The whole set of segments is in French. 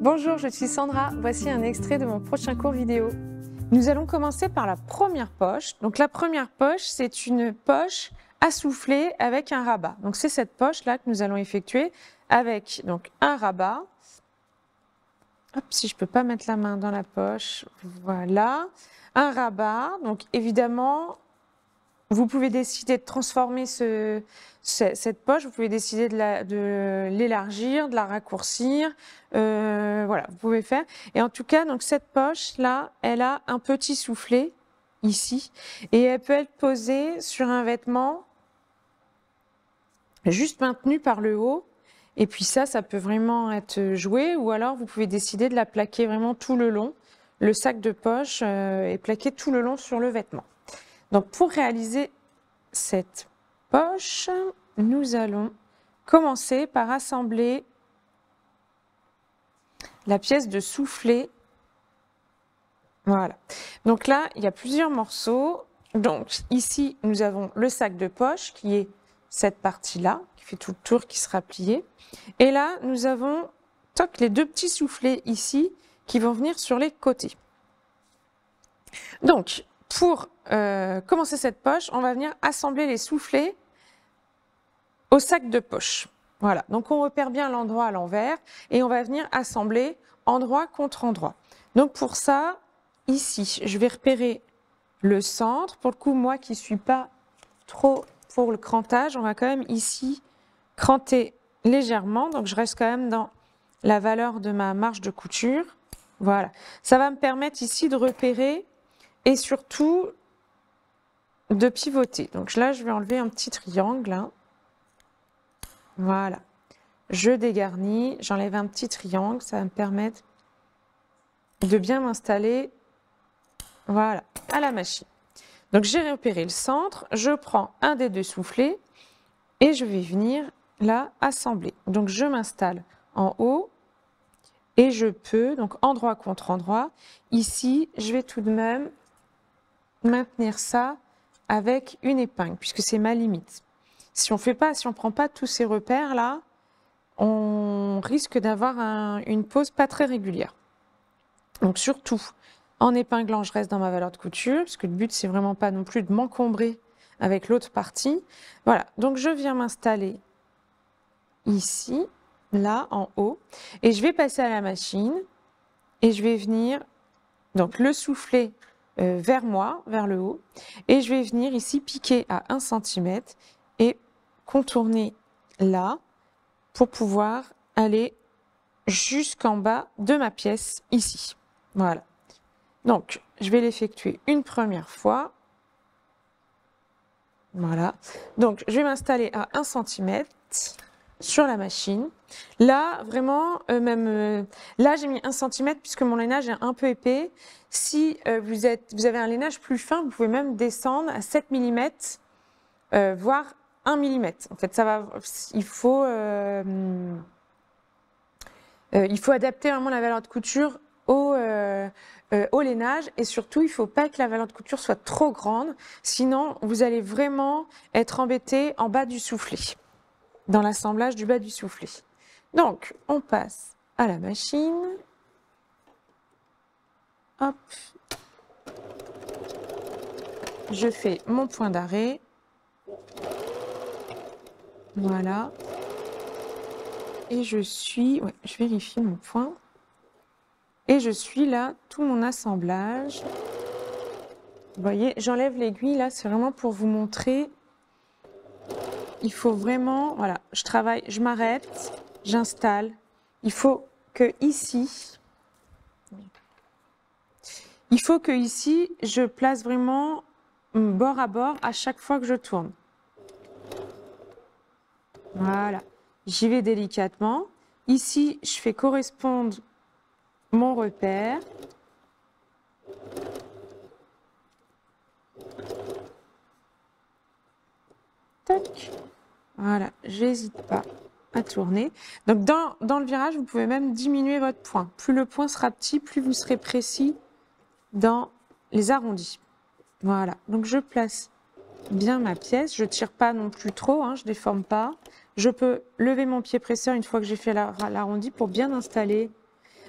Bonjour, je suis Sandra. Voici un extrait de mon prochain cours vidéo. Nous allons commencer par la première poche. Donc la première poche, c'est une poche à souffler avec un rabat. Donc c'est cette poche là que nous allons effectuer avec donc un rabat. Hop, si je peux pas mettre la main dans la poche, voilà, un rabat. Donc évidemment, vous pouvez décider de transformer ce, cette poche, vous pouvez décider de l'élargir, de, la raccourcir. Euh, voilà, vous pouvez faire. Et en tout cas, donc cette poche-là, elle a un petit soufflet ici. Et elle peut être posée sur un vêtement juste maintenu par le haut. Et puis ça, ça peut vraiment être joué. Ou alors, vous pouvez décider de la plaquer vraiment tout le long. Le sac de poche euh, est plaqué tout le long sur le vêtement. Donc pour réaliser cette poche, nous allons commencer par assembler la pièce de soufflet. Voilà. Donc là, il y a plusieurs morceaux. Donc ici, nous avons le sac de poche qui est cette partie-là, qui fait tout le tour, qui sera plié. Et là, nous avons toc, les deux petits soufflets ici qui vont venir sur les côtés. Donc, pour euh, commencer cette poche, on va venir assembler les soufflets au sac de poche. Voilà, donc on repère bien l'endroit à l'envers et on va venir assembler endroit contre endroit. Donc pour ça, ici, je vais repérer le centre. Pour le coup, moi qui ne suis pas trop pour le crantage, on va quand même ici cranter légèrement. Donc je reste quand même dans la valeur de ma marge de couture. Voilà, ça va me permettre ici de repérer et surtout de pivoter. Donc là, je vais enlever un petit triangle. Hein. Voilà. Je dégarnis, j'enlève un petit triangle, ça va me permettre de bien m'installer voilà, à la machine. Donc j'ai repéré le centre, je prends un des deux soufflets et je vais venir là assembler. Donc je m'installe en haut et je peux, donc endroit contre endroit, ici je vais tout de même maintenir ça avec une épingle, puisque c'est ma limite. Si on fait pas, si on prend pas tous ces repères là, on risque d'avoir une pose pas très régulière. Donc surtout, en épinglant, je reste dans ma valeur de couture, parce que le but c'est vraiment pas non plus de m'encombrer avec l'autre partie. Voilà, donc je viens m'installer ici, là, en haut, et je vais passer à la machine, et je vais venir, donc le souffler vers moi, vers le haut. Et je vais venir ici piquer à 1 cm et contourner là pour pouvoir aller jusqu'en bas de ma pièce ici. Voilà. Donc, je vais l'effectuer une première fois. Voilà. Donc, je vais m'installer à 1 cm sur la machine. Là, vraiment, euh, même euh, là, j'ai mis un centimètre puisque mon lainage est un peu épais. Si euh, vous, êtes, vous avez un lainage plus fin, vous pouvez même descendre à 7 mm, voire 1 mm. En fait, ça va, il faut, il faut adapter vraiment la valeur de couture au, au lainage et surtout, il ne faut pas que la valeur de couture soit trop grande, sinon vous allez vraiment être embêté en bas du soufflet dans l'assemblage du bas du soufflet. Donc, on passe à la machine. Hop. Je fais mon point d'arrêt. Voilà. Et je suis, ouais, je vérifie mon point. Et je suis là tout mon assemblage. Voyez, j'enlève l'aiguille là, c'est vraiment pour vous montrer il faut vraiment, voilà, je travaille, je m'arrête, j'installe. Il faut que ici, il faut que ici, je place vraiment bord à bord à chaque fois que je tourne. Voilà, j'y vais délicatement. Ici, je fais correspondre mon repère. Tac. Voilà, j'hésite pas à tourner. Donc dans, le virage, vous pouvez même diminuer votre point. Plus le point sera petit, plus vous serez précis dans les arrondis. Voilà, donc je place bien ma pièce. Je tire pas non plus trop, hein, je déforme pas. Je peux lever mon pied presseur une fois que j'ai fait l'arrondi pour bien installer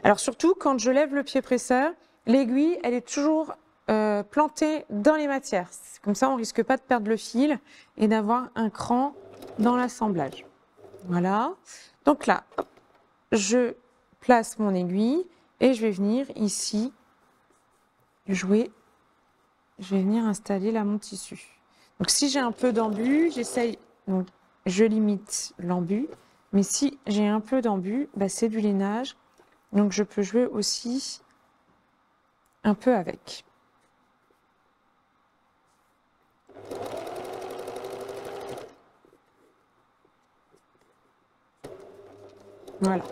Alors surtout, quand je lève le pied presseur, l'aiguille, elle est toujours euh, plantée dans les matières. Comme ça, on risque pas de perdre le fil et d'avoir un cran dans l'assemblage. Voilà. Donc là, je place mon aiguille et je vais venir ici jouer. Je vais venir installer là mon tissu. Donc si j'ai un peu d'embu, j'essaye, donc je limite l'embu. Mais si j'ai un peu d'embu, bah, c'est du lainage. Donc je peux jouer aussi un peu avec. Voilà.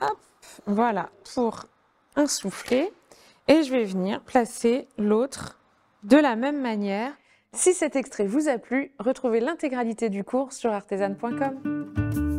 Hop, voilà pour un soufflet. Et je vais venir placer l'autre de la même manière. Si cet extrait vous a plu, retrouvez l'intégralité du cours sur artisan.com.